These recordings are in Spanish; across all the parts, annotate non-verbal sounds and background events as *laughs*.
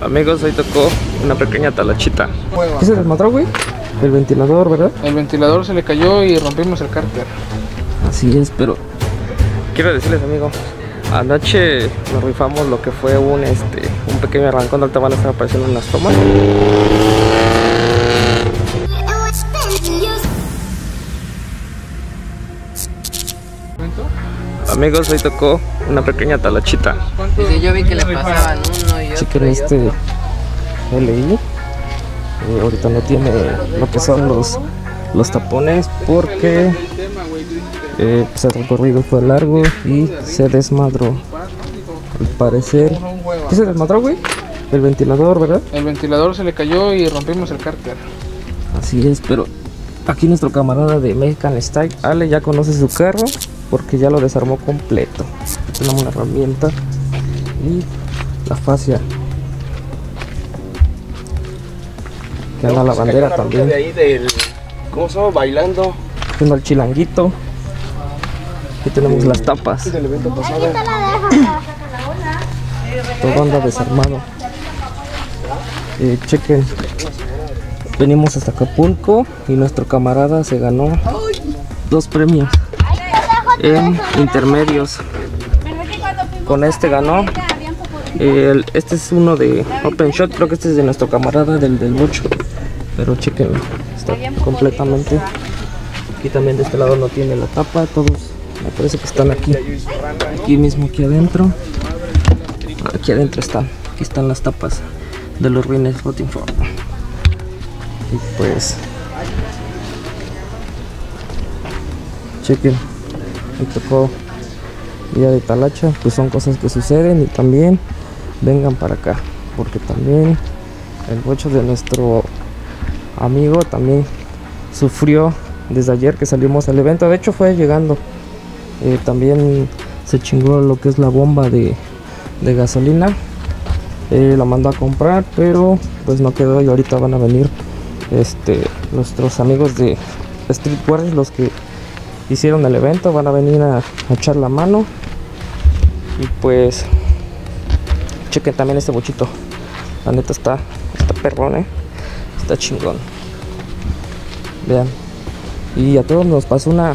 Amigos, hoy tocó una pequeña talachita. ¿Qué se desmadró, güey? El ventilador, ¿verdad? El ventilador se le cayó y rompimos el cárter. Así es, pero Quiero decirles, amigos, anoche nos rifamos lo que fue un este un pequeño arrancón. Ahorita van a estar apareciendo unas tomas. Amigos, hoy tocó una pequeña talachita. Sí, yo vi que le pasaban otro. Chequen este LI. Eh, ahorita no tiene lo que son los, los tapones porque eh, pues el recorrido fue largo y se desmadró. Al parecer. ¿Qué se desmadró, güey? El ventilador, ¿verdad? El ventilador se le cayó y rompimos el cárter. Así es, pero aquí nuestro camarada de Mexican Style, Ale, ya conoce su carro porque ya lo desarmó completo. Tenemos una herramienta y la fascia. Que anda la bandera también. De ahí del. ¿Cómo se llama? Bailando. Tengo el chilanguito. Aquí tenemos las tapas. Del evento pasado. Todo anda desarmado. Eh, chequen. Venimos hasta Acapulco y nuestro camarada se ganó dos premios en intermedios. Con este ganó. El- este es uno de Open Shot, creo que este es de nuestro camarada del del Mucho. Pero chequenlo, está completamente. Aquí también de este lado no tiene la tapa, todos me parece que están aquí. Aquí mismo, aquí adentro. Aquí adentro están, aquí están las tapas de los ruines Rotting Ford. Y pues. Chequen, me tocó día de talacha, pues son cosas que suceden y también vengan para acá, porque también el bocho de nuestro amigo también sufrió desde ayer que salimos al evento, de hecho fue llegando, Eh, también se chingó lo que es la bomba de, de gasolina, Eh, la mandó a comprar, pero pues no quedó y ahorita van a venir este, nuestros amigos de Street Warriors, los que hicieron el evento, van a venir a, echar la mano y pues chequen también este bochito. La neta está, está perrón, eh. Está chingón. Vean. Y a todos nos pasó una.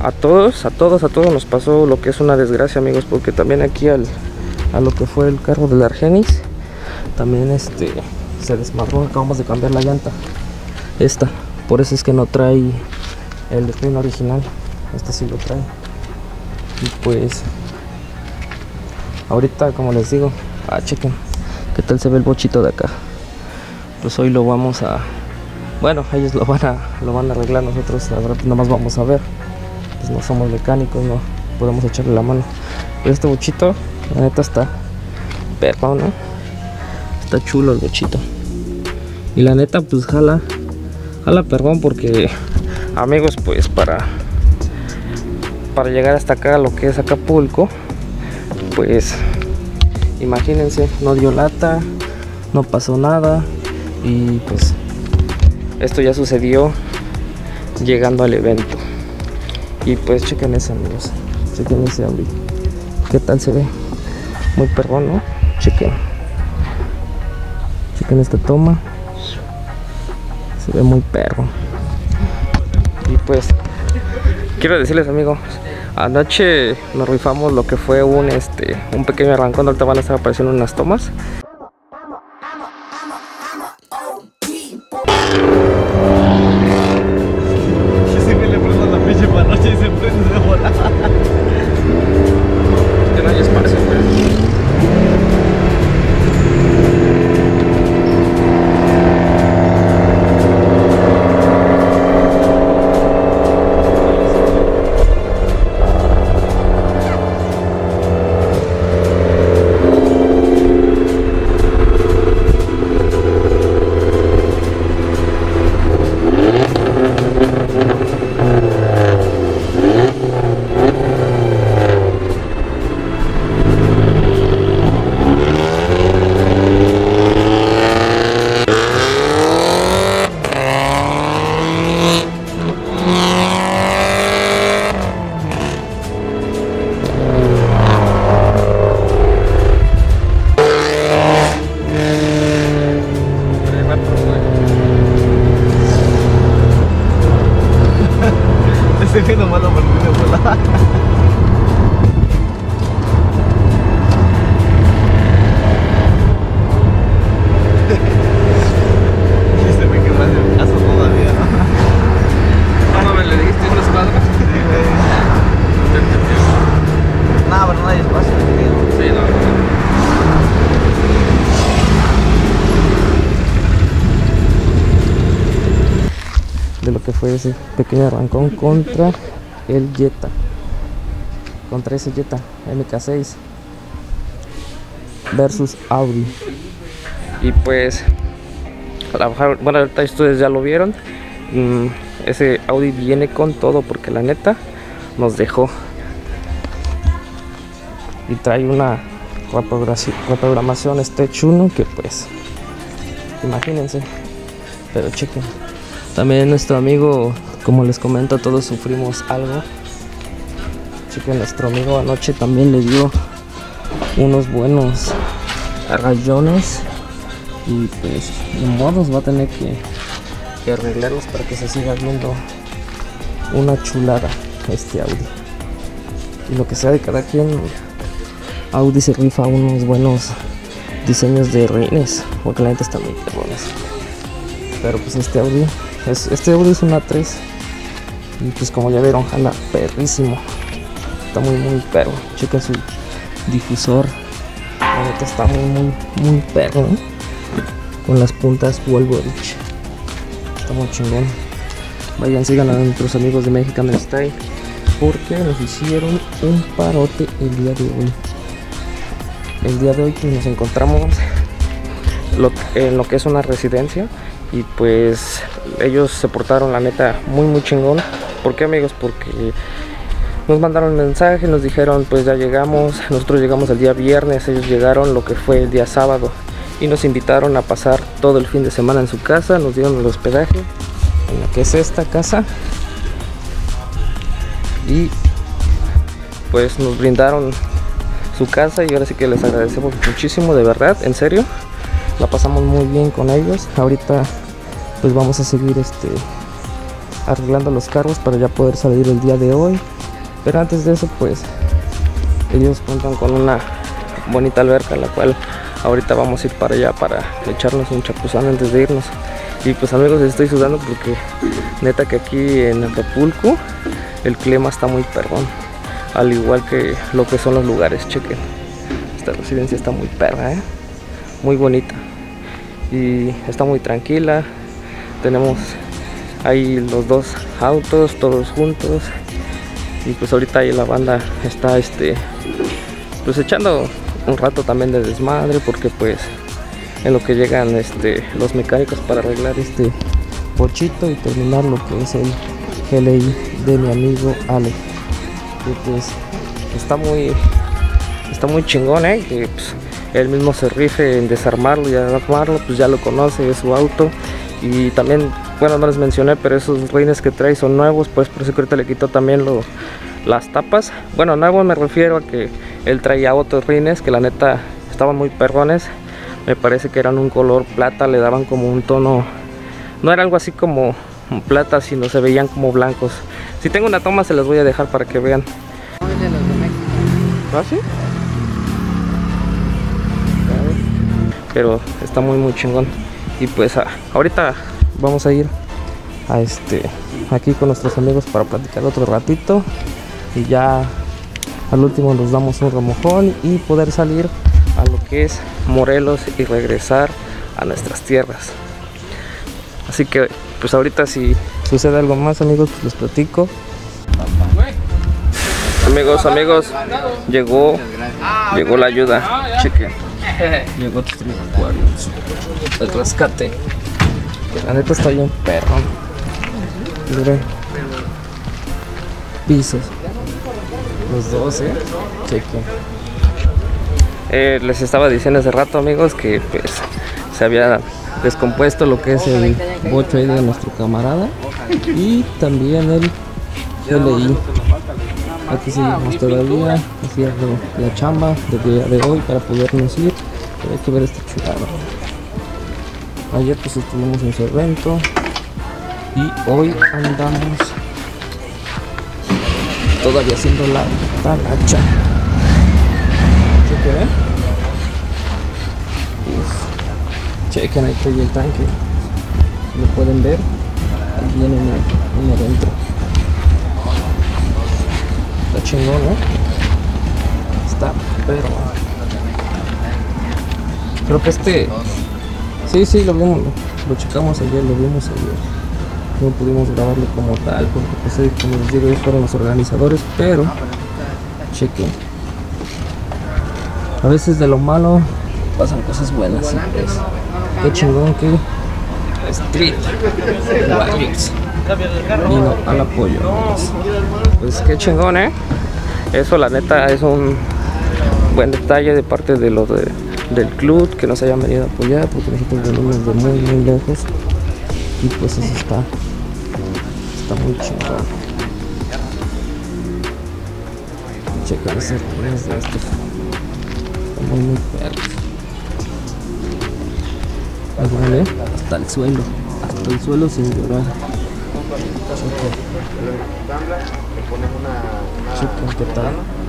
A todos, a todos, a todos nos pasó lo que es una desgracia, amigos. Porque también aquí al, a lo que fue el carro del Argenis. También este se desmadró. Acabamos de cambiar la llanta. Esta. Por eso es que no trae el spin original. Esta sí lo trae. Y pues ahorita como les digo ah chequen qué tal se ve el bochito de acá pues hoy lo vamos a bueno ellos lo van a lo van a arreglar nosotros la verdad nada más vamos a ver. Pues no somos mecánicos no podemos echarle la mano. Pero este bochito la neta está perro no está chulo el bochito. Y la neta pues jala jala perdón porque amigos pues para para llegar hasta acá lo que es Acapulco pues imagínense, no dio lata, no pasó nada y pues esto ya sucedió llegando al evento. Y pues chequen ese amigos, chequen ese abril. ¿Qué tal se ve? Muy perrón, ¿no? Chequen. Chequen esta toma. Se ve muy perro. Y pues quiero decirles amigos Anoche nos rifamos lo que fue un este un pequeño arrancón, ahorita van a estar apareciendo unas tomas. Que no lo que fue ese pequeño arrancón contra el Jetta. Contra ese Jetta MK6 versus Audi. Y pues, bueno, ahorita ustedes ya lo vieron. Mm, ese Audi viene con todo porque la neta nos dejó. y trae una reprogramación Stage 1 que pues imagínense pero chequen también nuestro amigo como les comento todos sufrimos algo. Chequen nuestro amigo anoche también le dio unos buenos rayones. Y pues de modos va a tener que, arreglarlos para que se siga viendo una chulada este Audi. Y lo que sea de cada quien Audi se rifa unos buenos diseños de rines, porque la neta están muy perrones. Pero pues este Audi, es, este Audi es una 3. Y pues como ya vieron, jala perrísimo. Está muy muy perro. Chequen su difusor. Está muy muy muy perro. ¿eh? Con las puntas Wolverich. Está muy chingón. Vayan, sigan a nuestros amigos de Mexican Style. Porque nos hicieron un parote el día de hoy el día de hoy que nos encontramos en lo que es una residencia y pues ellos se portaron la neta muy muy chingón. ¿Por qué amigos? Porque nos mandaron mensaje, nos dijeron pues ya llegamos, nosotros llegamos el día viernes, ellos llegaron lo que fue el día sábado y nos invitaron a pasar todo el fin de semana en su casa, nos dieron el hospedaje en la que es esta casa y pues nos brindaron su casa y ahora sí que les agradecemos muchísimo, de verdad, en serio. La pasamos muy bien con ellos. Ahorita pues vamos a seguir este arreglando los carros para ya poder salir el día de hoy. Pero antes de eso pues ellos cuentan con una bonita alberca la cual ahorita vamos a ir para allá para echarnos un chapuzón antes de irnos. Y pues amigos estoy sudando porque neta que aquí en Acapulco el clima está muy perdón al igual que lo que son los lugares, chequen. Esta residencia está muy perra, ¿eh? muy bonita y está muy tranquila. Tenemos ahí los dos autos, todos juntos. Y pues ahorita ahí la banda está este pues echando un rato también de desmadre porque pues en lo que llegan este los mecánicos para arreglar este bochito y terminar lo que es el GLI de mi amigo Ale. Que pues está muy está muy chingón eh que pues, él mismo se rife en desarmarlo y armarlo pues ya lo conoce es su auto y también bueno no les mencioné pero esos rines que trae son nuevos pues por eso que ahorita le quitó también lo, las tapas bueno nuevo me refiero a que él traía otros rines que la neta estaban muy perrones me parece que eran un color plata le daban como un tono no era algo así como plata sino se veían como blancos si tengo una toma se las voy a dejar para que vean. ¿Ah, sí? Pero está muy muy chingón. Y pues ah, ahorita vamos a ir a este aquí con nuestros amigos para platicar otro ratito y ya al último nos damos un remojón y poder salir a lo que es Morelos y regresar a nuestras tierras. Así que pues ahorita si sucede algo más amigos pues les platico amigos amigos llegó llegó la ayuda. Chequen. *laughs* llegó Warriors el rescate. La neta está bien perro. Pisos. Los dos eh chequen Eh, les estaba diciendo hace rato amigos que pues se había descompuesto lo que es el bocho ahí de nuestro camarada. Y también el GLI aquí seguimos todavía haciendo la chamba del día de hoy para podernos ir que ver este chulado. Ayer pues estuvimos en su y hoy andamos todavía haciendo la talacha. Chequen ¿eh? Uf. chequen ahí el tanque. Lo pueden ver. Ahí viene uno, uno adentro está chingón está pero creo que este sí sí lo vimos lo, checamos ayer lo vimos ayer. No pudimos grabarlo como tal porque pues como les digo ellos fueron los organizadores pero chequen. A veces de lo malo pasan cosas buenas pues. Qué chingón que Street Warriors vino al apoyo. Pues, Pues qué chingón, ¿eh? Eso la neta es un buen detalle de parte de los de- del club que nos hayan venido a apoyar porque nosotros venimos de muy muy lejos. Y pues eso está está muy chingón. Chequen esas ruinas de estos. Muy muy perros. ¿eh? hasta el suelo. Hasta el suelo sin llorar. Chequen qué tal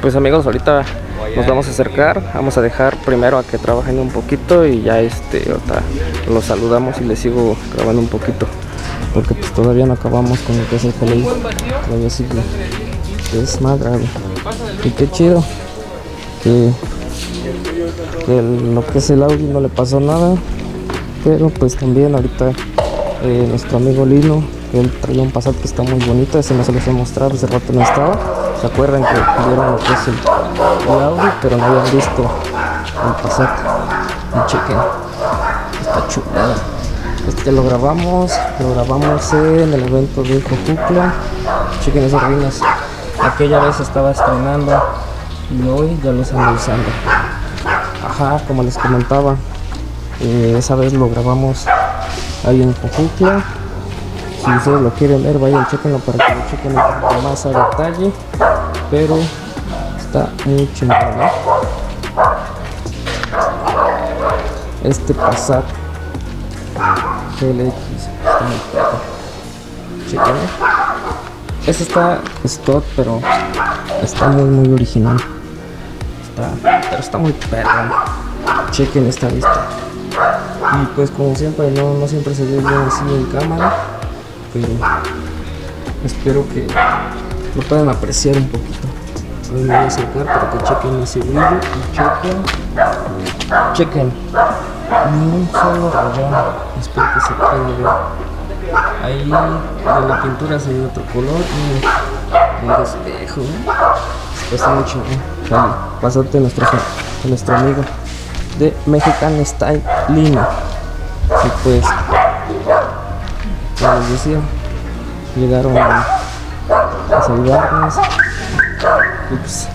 Pues amigos, ahorita nos vamos a acercar, vamos a dejar primero a que trabajen un poquito y ya este, ahorita los saludamos y les sigo grabando un poquito. porque pues todavía no acabamos con lo que es el play todavía sigue. Desmadrado y qué chido que, que el- lo que es el Audi no le pasó nada. Pero pues también ahorita eh, nuestro amigo Lino él traía un Passat que está muy bonito ese no se los he mostrado hace rato no estaba se acuerdan que vieron lo que es el, el pero no habían visto el Passat y chequen esta chulada este lo grabamos, lo grabamos en el evento de Cojucla. Chequen esas ruinas. Aquella vez estaba estrenando y hoy ya los ando usando. Ajá, como les comentaba, eh, esa vez lo grabamos ahí en Cojucla. Si ustedes lo quieren ver, vayan, chequenlo para que lo chequen más a detalle. Pero está muy chingón, ¿eh? Este Passat GLX está muy perro. Chequen. Ese está stock, pero está muy muy original. Pero está muy perro. Chequen esta vista. Y pues como siempre, no, no siempre se ve bien así en cámara. Pero espero que lo puedan apreciar un poquito. Hoy me voy a acercar para que chequen ese brillo y chequen. Chequen. Ni un solo rayón. Espero que se pueda ver. Ahí de la pintura se ve otro color y un espejo. Está muy chingón. Vale, pasarte a nuestro, a nuestro amigo de Mexican Style Lima. Y pues, les decía, llegaron a, saludarnos. Y pues,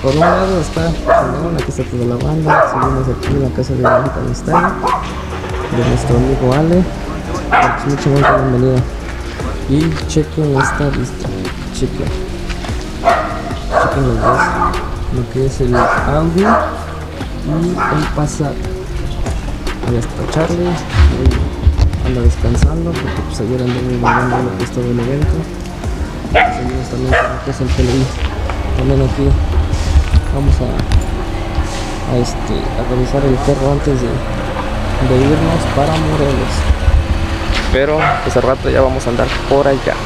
por un lado está chingón, aquí está toda la banda. Seguimos aquí en la casa de Mexican Style de nuestro amigo Ale. Pues hayan venido. Y chequen esta vista. Chequen. Chequen los dos. Lo que es el Audi y el Passat. Ahí está Charlie. Anda descansando porque pues ayer anduvo grabando lo que es todo el evento. Seguimos también con lo que es el. También aquí vamos a, a, este, a revisar el perro antes de, de irnos para Morelos. Pero pues al rato ya vamos a andar por allá.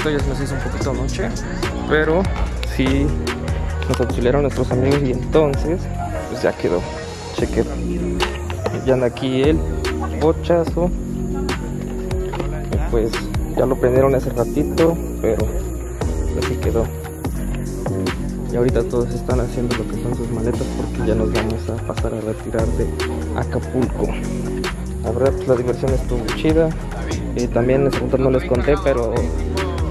Ratito, ya se nos hizo un poquito noche, pero sí nos auxiliaron nuestros amigos y entonces pues ya quedó. Cheque. Ya anda aquí el bochazo. Pues ya lo prendieron hace ratito, pero así quedó. Y ahorita todos están haciendo lo que son sus maletas porque ya nos vamos a pasar a retirar de Acapulco. La verdad, pues, la diversión estuvo chida. Y también no les conté, pero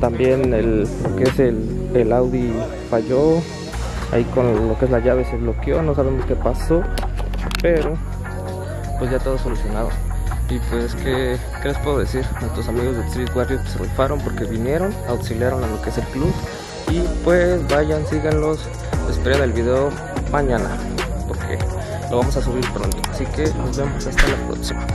también el, lo que es el, el Audi falló. Ahí con lo que es la llave se bloqueó, no sabemos qué pasó, pero pues ya todo solucionado. Y pues, ¿qué, qué les puedo decir? Nuestros amigos de Street Warriors se rifaron porque vinieron, auxiliaron a lo que es el club. Y pues vayan, síganlos, esperen el video mañana, porque lo vamos a subir pronto. Así que nos vemos hasta la próxima.